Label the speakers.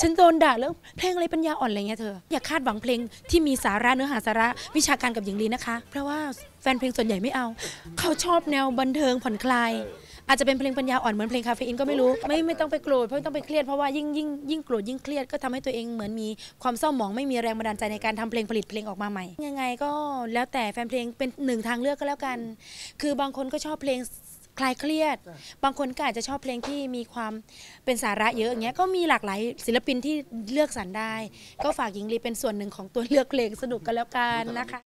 Speaker 1: ฉันโดนด่าเรื่องเพลงอะไรปัญญาอ่อนอะไรเงี้ยเธอ อย่าคาดหวังเพลงที่มีสาระเนื้อหาสาระวิชาการกับหญิงลีนะคะ เพราะว่าแฟนเพลงส่วนใหญ่ไม่เอา เขาชอบแนวบันเทิงผ่อนคลาย อาจจะเป็นเพลงปัญญาอ่อนเหมือนเพลงคาเฟอีนก็ไม่รู้ ไม่ไม่ต้องไปโกรธเพราะไม่ต้องไปเครียดเพราะว่ายิ่งยิ่งยิ่งโกรธยิ่งเครียดก็ทำให้ตัวเองเหมือนมีความเศร้าหมองไม่มีแรงบันดาลใจในการทำเพลงผลิตเพลงออกมาใหม่ ยังไงก็แล้วแต่แฟนเพลงเป็นหนึ่งทางเลือกก็แล้วกัน คือบางคนก็ชอบเพลง คลายเครียด บางคนก็อาจจะชอบเพลงที่มีความเป็นสาระเยอะอย่างเงี้ยก็มีหลากหลายศิลปินที่เลือกสรรได้ ก็ฝากหญิงลีเป็นส่วนหนึ่งของตัวเลือกเพลงสนุกกันแล้วกันนะคะ